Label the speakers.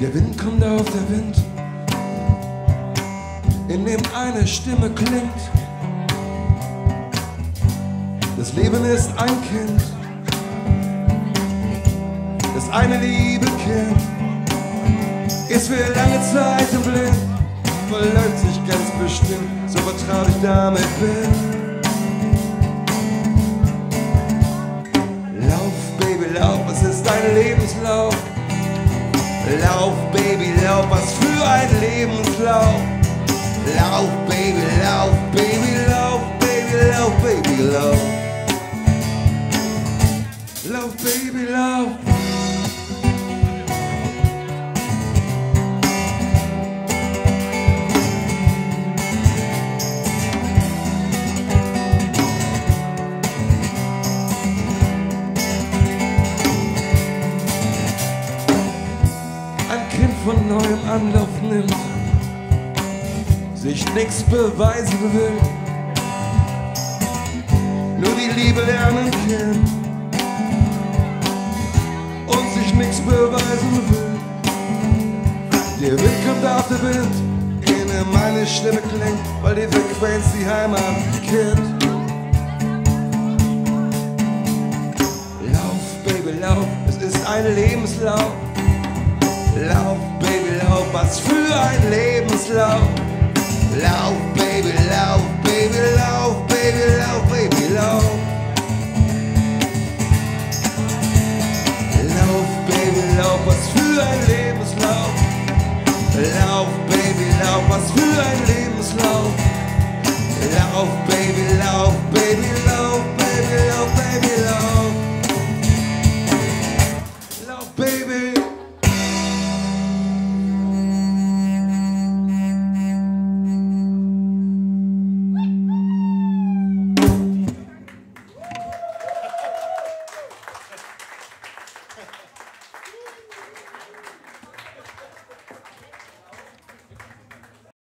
Speaker 1: Der Wind kommt auf der Wind, in dem eine Stimme klingt. Das Leben ist ein Kind, das eine Liebe kennt. Ist für lange Zeit im blind, verläuft sich ganz bestimmt, so vertraut ich damit bin. Lauf, Baby, lauf, es ist dein Lebenslauf. Lauf, Baby, lauf, was für ein Lebenslauf. Lauf, Baby, lauf, Baby, lauf, Baby, lauf, Baby, lauf. Lauf, Baby, lauf. Von neuem Anlauf nimmt, sich nix beweisen will, nur die Liebe lernen kennt und sich nix beweisen will. Der Wind kommt auf der Wind, in meine Stimme klingt, weil die Frequenz die Heimat kennt. Lauf, Baby, lauf, es ist ein Lebenslauf. Lauf, was für ein Lebenslauf. Lauf,